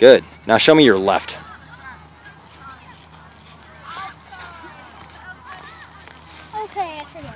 Good. Now show me your left. Okay, I forgot.